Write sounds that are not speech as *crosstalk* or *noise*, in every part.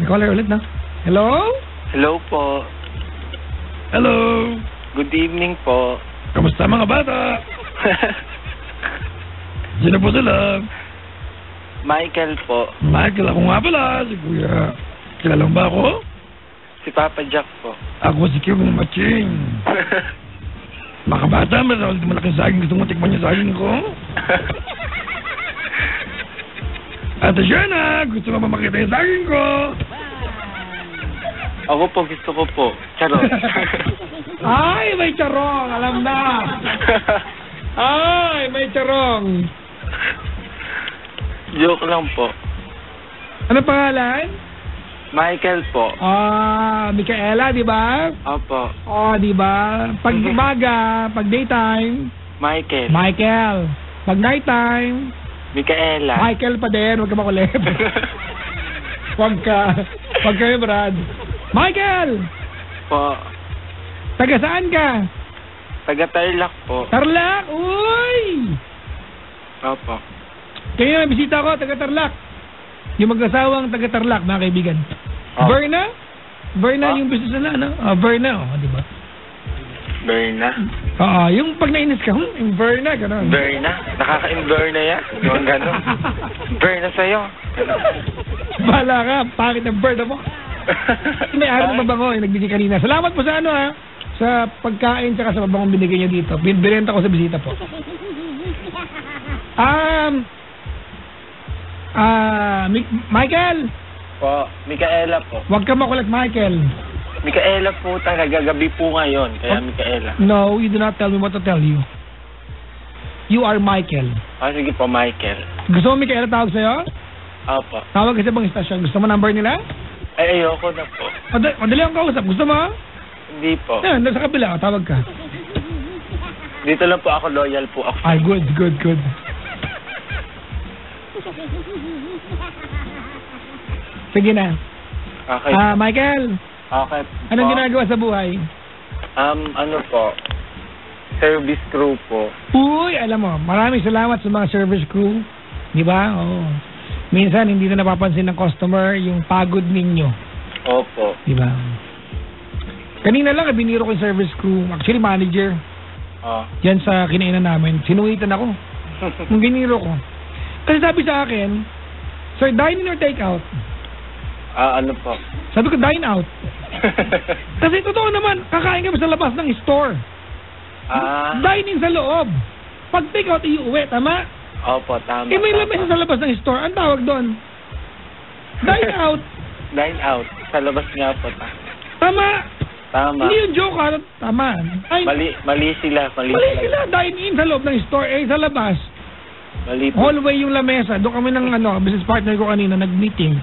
May caller ulit na. Hello? Hello po. Hello? Good evening po. Kamusta mga bata? *laughs* Sino po sila? Michael po. Michael, ako nga pala, si Kuya. Kilala mo ba ako? Si Papa Jack po. Ako si Kim Maching. *laughs* Mga bata, meron ulit malaking saging. Gusto mo tikman yung saging ko? *laughs* Ate Jenna, gusto mo ba makita yung saging ko? Ako po, gusto ko po. Charot. *laughs* Ay, may charong! Alam na! *laughs* Ay, may charong! Joke lang po. Ano pangalan? Michael po. Ah, Micaela, di ba? Opo. Oh, di ba? Pag umaga, pag daytime, Michael. Michael. Pag nighttime, Micaela. Michael pa din, huwag ka makulit. *laughs* Huwag ka. Huwag kayo, Brad. Michael! po. Taga saan ka? Taga Tarlac po. Tarlac! Uy! Opo. Kaya na, bisita ko, taga Tarlac. Yung mag-asawang taga Tarlac, mga kaibigan. Oh. Verna? Verna Ah? yung business nila, ano? Ah, Verna, oh, di ba? Berna. Oo, yung pag nainis ka, hmm, yung Verna, gano'n. Berna. Nakaka-inburn na yan. Yung gano'n. *laughs* Burn na sa'yo. Bahala ka, pangit ng bird mo. *laughs* May araw na mabango, yung nagbigay kanina. Salamat po sa ano ha, sa pagkain tsaka sa mabangong binigay niyo dito. Bin- Binenta ko sa bisita po. *laughs* Um, ah, Mi- Michael, Po. Micaela po. wag ka makulit Michael. Micaela po talaga. Gabi po ngayon. Kaya Micaela. No, you do not tell me what to tell you. You are Michael. Ah, sige po, Michael. Gusto mo Michael tawag sa'yo? Opo. Tawag kasi bang istasyon? Gusto mo number nila? Ay, ayoko na po. Madali, madali akong kausap. Gusto mo? Hindi po. Yan, nasa kabila. Tawag ka. Dito lang po ako. Loyal po ako. Ay, good, good, good. Sige na. Okay. Ah, Michael, okay. anong po. ginagawa sa buhay? Um, ano po? Service crew po. Uy, alam mo, maraming salamat sa mga service crew. Di ba? Oo. Minsan, hindi na napapansin ng customer yung pagod ninyo. Opo. Di ba? Kanina lang, biniro ko yung service crew. Actually, manager. Oh. Yan sa kinainan namin. Sinuwitan ako. *laughs* Nung biniro ko. Kasi sabi sa akin, Sir, dine in or take out? ah, ano po? Sabi ko, dine out. *laughs* Kasi totoo naman, kakain kami sa labas ng store. ah, Dine in sa loob. Pag take out, iuwi, tama? Opo, tama. eh may tama. lamesa sa labas ng store. Ang tawag doon? Dine *laughs* out. Dine out. Sa labas nga po. ta- Tama. Tama. Hindi yung joke, ano? Tama. Dine, Mali, mali sila. Mali, mali sila. Dine in sa loob ng store. Eh, sa labas. Mali po. Hallway yung lamesa. Doon kami ng ano, business partner ko kanina, nag-meeting.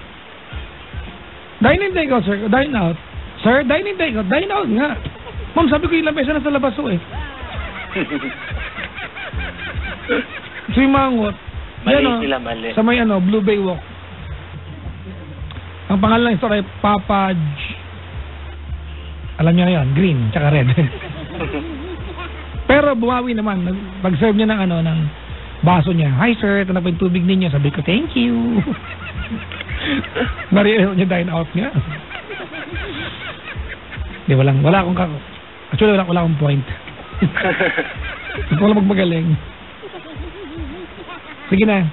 Dine in, take out, sir. Dine out. Sir, dine in, take out. Dine out nga. Ma'am, sabi ko yung lamesa na sa labas ho eh. *laughs* Sumangot. mali Yan, oh. sila, mali. Sa may ano, Blue Bay Walk. Ang pangalan ng store ay Papa J. Alam niyo na yun, green, tsaka red. *laughs* Pero bumawi naman, pag-serve niya ng ano, ng baso niya. Hi sir, ito na po yung tubig ninyo. Sabi ko, thank you. *laughs* Nariyaw niya dine out nga. Di, walang, wala akong, actually wala, wala akong point. *laughs* Lang magmagaling. Sige na.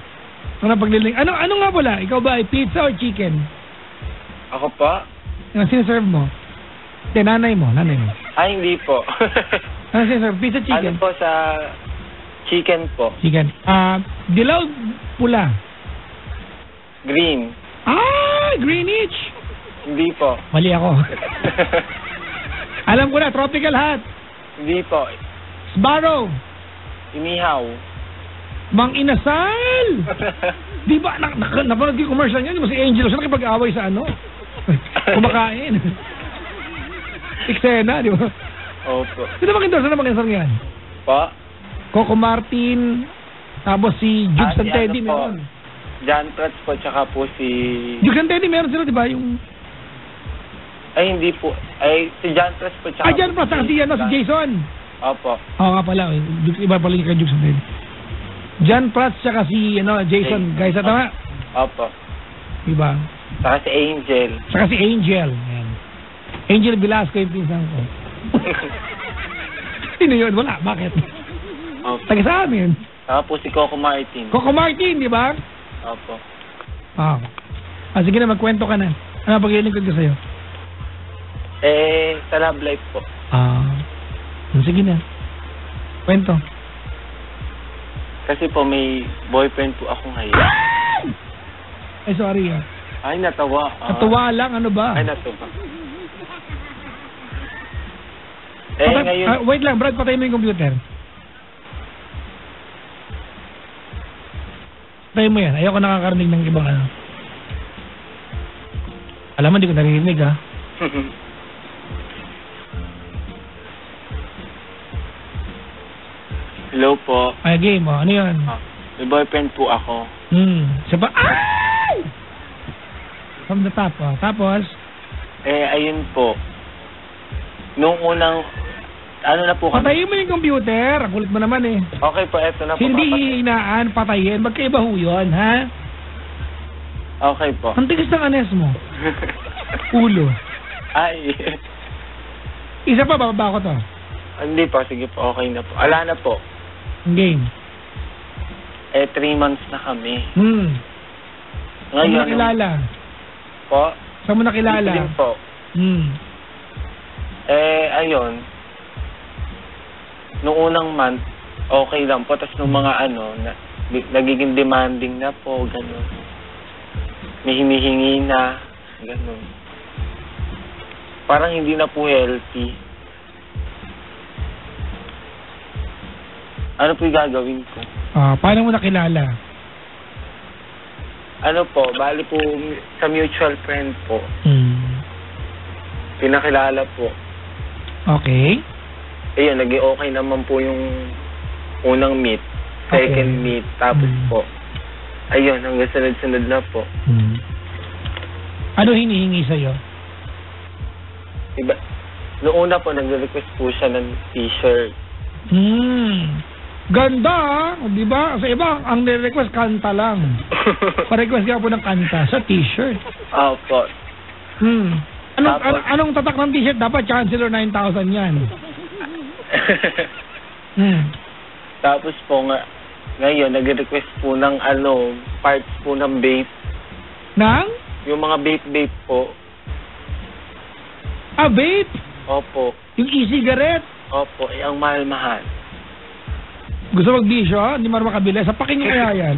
Ano pagliling? Ano ano nga pala? Ikaw ba ay pizza or chicken? Ako po? Ano sinaserve mo? Hindi, nanay mo, nanay mo. Ay, hindi po. *laughs* Ano sinaserve? Pizza ano chicken? po sa chicken po? Chicken. Ah, dilaw, pula. Green. Ah, Greenwich. Hindi po. Mali ako. *laughs* Alam ko na, tropical hat. hindi po. Sbarrow. Inihaw. Mang Inasal. *laughs* Di ba, na, na, napanood yung commercial niya, di ba si Angelo, siya nakipag-away sa ano? *laughs* Kumakain. Eksena, di ba? Opo. Sino bang endorser na bang endorser yan? Po? Coco Martin, tapos si Jug Ah, si Teddy ano meron. John Prats po, tsaka po si... San Teddy meron sila, di ba? Yung, Ay, hindi po. Ay, si John Prats po, tsaka ah, dyan pa, saka si, ano, si Jason. Opo. Oo nga pala, eh. Iba pala yung kay San Teddy. John Prats, saka si, ano, Jason. Guys, tama? Opo. di ba? Saka si Angel. Saka si Angel. Yan. Angel Velasco yung pinsan ko. *laughs* Sino yun? Wala. Bakit? Opo. Taga sa amin. Saka po si Coco Martin. Coco Martin, di ba? Opo. Ah. ah sige na, magkwento ka na. Ano paglilingkod ko sa'yo? Eh, sa love life po. Ah. sige na. Kwento. Kasi po may boyfriend po ako ngayon. Ay, sorry ah. Ay, natawa. Ah. Natuwa lang, ano ba? Ay, natuwa. Eh, Patay- ngayon, ah, wait lang, Brad, patay mo yung computer. Patay mo yan. Ayoko nakakarinig ng ibang ano. Alam mo, hindi ko naririnig ah. *laughs* Hello po. Ay, game oh. Ano yun? Ah, may boyfriend po ako. Hmm. Siya pa, ay! From the top oh. Tapos, Eh, ayun po. Nung unang, ano na po kami? patayin mo yung computer. Ang kulit mo naman eh. Okay po, eto na po. Hindi hihinaan, patayin. Magkaiba ho yun, ha? Okay po. Ang tigas ng anes mo. *laughs* Ulo. Ay. Isa pa, bababa ko to. Hindi po, sige po, okay na po. Ala na po. Game. Eh, three months na kami. Hmm. Saan mo Ngayon, nakilala? po, Saan mo nakilala? din po. Hmm. Eh, ayun. Nung unang month, okay lang po. Tapos nung mga ano, na, bi- nagiging demanding na po, gano'n. May hinihingi na, gano'n. Parang hindi na po healthy. Ano po yung gagawin ko? Ah, paano mo nakilala? Ano po, bali po sa mutual friend po, Hmm. pinakilala po. Okay. Ayun, naging okay naman po yung unang meet, second Okay. meet, tapos Mm. po. Ayun, hanggang sunod-sunod na po. Hmm. Ano hinihingi sa'yo? Iba, noong una po, nag-request po siya ng t-shirt. Hmm. Ganda, di ba? Sa iba, ang nire-request kanta lang. *laughs* Pa-request ka po ng kanta sa t-shirt. Opo. Hmm. Anong, Tapos- an- anong tatak ng t-shirt? Dapat Chancellor 9,000 yan. *laughs* Hmm. tapos po nga, ngayon, nag-request po ng ano, parts po ng vape. Nang? Yung mga vape-vape po. Ah, vape. Opo. Yung e-cigarette. Opo, eh, ang mahal-mahal. Gusto magbisyo, ah? hindi mo makabili. Sa paking kaya yan.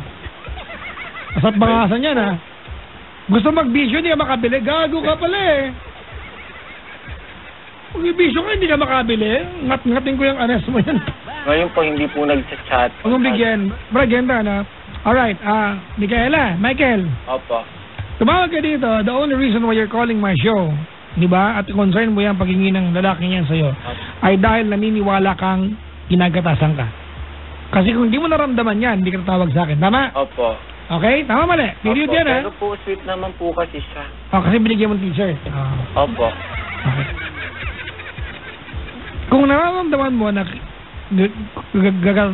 Asat bangasan yan, ha? Gusto magbisyo, hindi ka makabili. Gago ka pala, eh. Kung ibisyo ka, hindi ka makabili. Ngat-ngatin ko yung anes mo yan. Ngayon po, hindi po nag-chat. Huwag mong bigyan. Bra, ganda, na. Alright, ah, Michaela, Michael, Opo. tumawag ka dito. The only reason why you're calling my show, di ba? At concern mo yan paghingi ng lalaki niyan sa'yo, ay dahil naniniwala kang ginagatasan ka. Kasi kung hindi mo naramdaman yan, hindi ka tatawag sa akin. Tama? Opo. Okay? Tama mali. Period Opo, yan, ha? Pero po, sweet naman po kasi siya. Oh, kasi binigyan mo ng t-shirt. Ah, Opo. okay. Kung nararamdaman mo na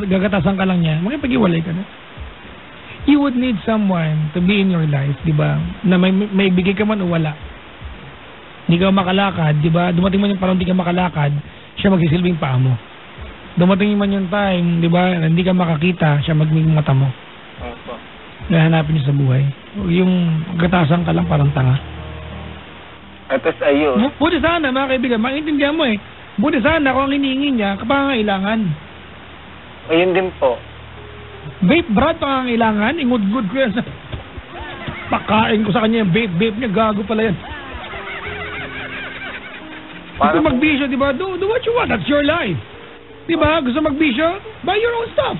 gagatasan ka lang niya, makipag-iwalay ka na. You would need someone to be in your life, di ba? Na may, may bigay ka man o wala. Hindi ka makalakad, di ba? Dumating man yung parang hindi ka makalakad, siya magsisilbing paa mo. Dumating man yung time, di ba, hindi ka makakita, siya magming mata mo. Opo. Nahanapin niya sa buhay. Yung gatasan ka lang parang tanga. At tapos ayun. Bu- Buti sana, mga kaibigan, maintindihan mo eh. Buti sana kung ang hinihingi niya, kapangangailangan. Ayun din po. Vape, Brad, pangangailangan. Ingud-gud ko yan sa... Pakain ko sa kanya yung vape. Vape niya, gago pala yan. Para magbisyo, di ba? Do, do what you want. That's your life. Di ba? Gusto magbisyo? Buy your own stuff.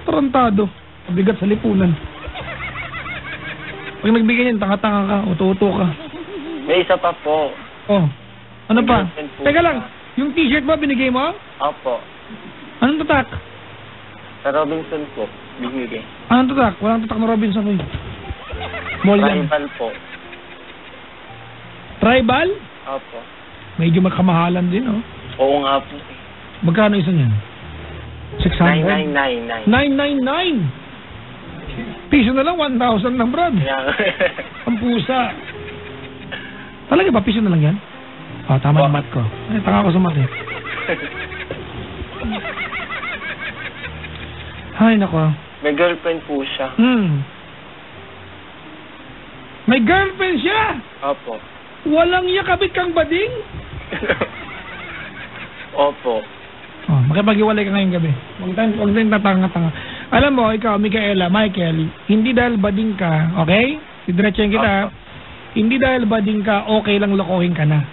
Atarantado. Mabigat sa lipunan. Pag nagbigay niyan, tanga-tanga ka, uto-uto ka. may isa pa po. Oh. Ano pa? Girlfriend po Teka siya. lang, yung t-shirt mo, binigay mo? Opo. Anong tatak? Sa Robinson po. Binigay. Anong tatak? Walang tatak na Robinson ko. Mall yan. Tribal po. Tribal? Opo. Medyo magkamahalan din, oh. Oo nga po. Magkano isa niyan? 600? 9999. 999! Piso na lang, 1,000 lang, Brad. Kaya, *laughs* Ang pusa. Talaga ba? Piso na lang yan? Oh, tama yung mat ko. Ay, tanga ko sa mat eh. Ay, nako. may girlfriend po siya. Hmm. May girlfriend siya! Opo. Walang yakabit kang bading? *laughs* Opo. Makipag-iwalay ka ngayong gabi. Huwag tayong, huwag tayong tatanga-tanga. Alam mo, ikaw, Micaela, Michael, hindi dahil bading ka, okay? Didiretsahin kita. Opo. Hindi dahil bading ka, okay lang lokohin ka na.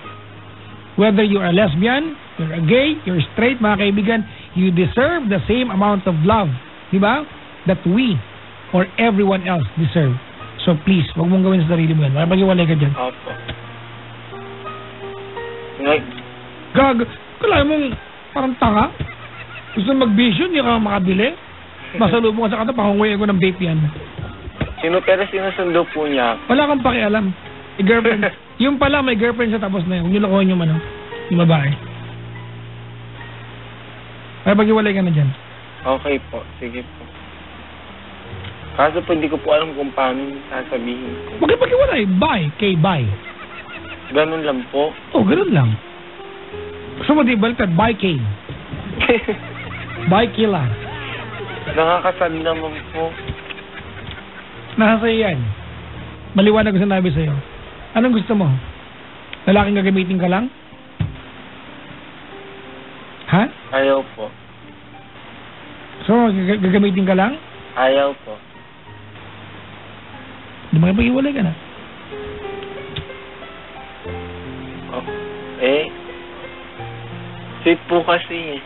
Whether you are lesbian, you're a gay, you're straight, mga kaibigan, you deserve the same amount of love. Di ba? That we or everyone else deserve. So please, huwag mong gawin sa sarili mo yan. Makipag-iwalay ka dyan. Opo. Gag, kala mong parang tanga. Gusto mag-vision, hindi ka makabili. Masalubong ka sa kata, pakunguya ko ng vape yan. sino, pero sinusundo po niya. Wala kang pakialam. May girlfriend. *laughs* yung pala, may girlfriend siya tapos na yun. Huwag niyo lokohin yung ano, yung babae. Ay, pag-iwalay ka na dyan. Okay po. Sige po. Kaso po, hindi ko po alam kung paano yung sasabihin ko. Makipag-iwalay. Bye. Kay bye. Ganun lang po. Oh, ganun lang. Gusto mo di baliktad? Bye, Kay. *laughs* Bye, Kila. Nakakasad naman po. Nasa sa'yo yan. Maliwanag ko sinabi sa'yo. Anong gusto mo? Lalaking gagamitin ka lang? Ha? Ayaw po. So, gag- gagamitin ka lang? Ayaw po. Di makipag-iwalay ka na. Oh. Eh, sweet po kasi eh.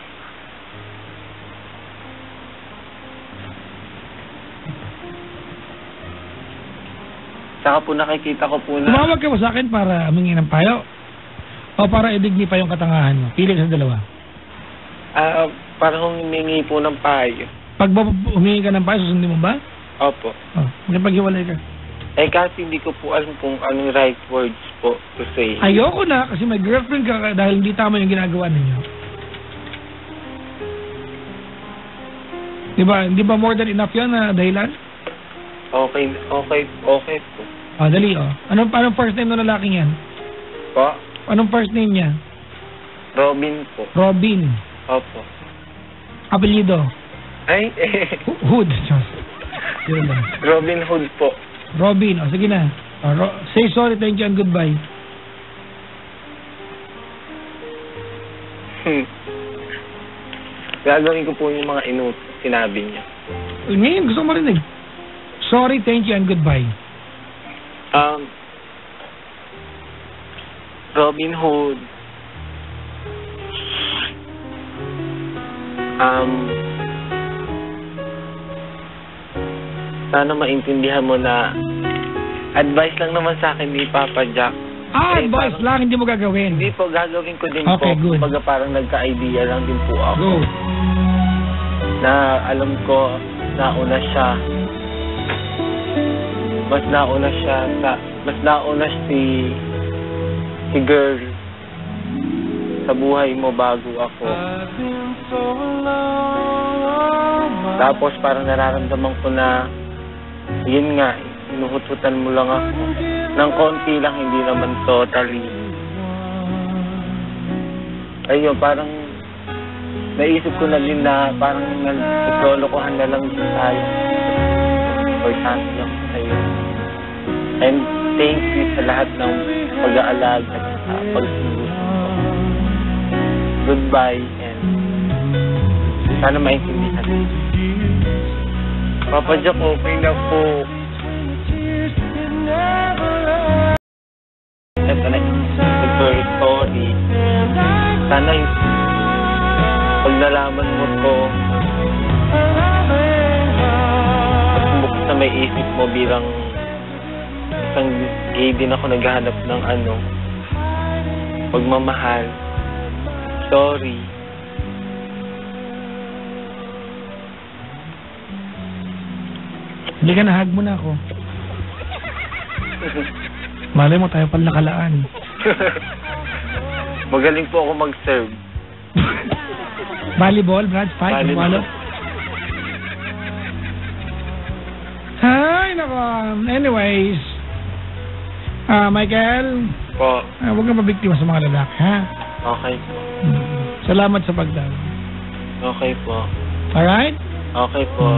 Saka po nakikita ko po na... Tumawag ka ba sa akin para humingi ng payo? O para idigni pa yung katangahan mo? Pili sa dalawa. Ah, parang humingi po ng payo. Pag ba humingi ka ng payo, susundin mo ba? Opo. O, makipag-iwalay ka. Eh kasi hindi ko po alam kung anong right words po to say. Ayoko na kasi may girlfriend ka dahil hindi tama yung ginagawa ninyo. Di ba? Di ba more than enough yan na dahilan? Okay, okay, okay po. O, dali o. Anong, anong first name ng lalaking yan? Po? Anong first name niya? Robin po. Robin. Opo. Apelido. Ay, eh. Ho- Hood. Robin Hood po. Robin. O, sige na. Say sorry, thank you, and goodbye. Hmm. Gagawin ko po yung mga inut sinabi niya. Ngayon, gusto ko marinig. Sorry, thank you, and goodbye. Um, Robin Hood. Um, sana maintindihan mo na advice lang naman sa akin ni Papa Jack. Ah, Eh, advice parang- lang, hindi mo gagawin. Hindi po, gagawin ko din Okay, po. good. Kumbaga parang nagka-idea lang din po ako. Go. Na alam ko, nauna siya. Mas nauna siya sa, mas nauna si, si girl sa buhay mo bago ako. Tapos parang nararamdaman ko na, yun nga, hinuhututan mo lang ako. Ng konti lang, hindi naman totally. Ayun, parang naisip ko na din na parang naglolokohan na lang din tayo. Importante lang sa'yo. And thank you sa lahat ng pag-aalaga at sa pagsusunod. Goodbye and sana maintindihan. Papa Jack, okay na po. Sana yung pag nalaman mo to, at na may isip mo bilang isang gay din ako naghahanap ng ano, pagmamahal. Sorry. Hindi ka na, hug mo na ako. *laughs* Malay mo, tayo pala nakalaan. *laughs* Magaling po ako mag-serve. *laughs* Volleyball, Brad, fight, Volleyball. follow. Ay, nako. Anyways, ah Michael, Po. ah, huwag kang mabiktima sa mga lalaki, ha? Okay po. Hmm. Salamat sa pagdalo. Okay po. Alright? Okay po.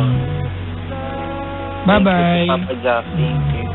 Bye-bye. Thank you, Papa Jack. Thank you.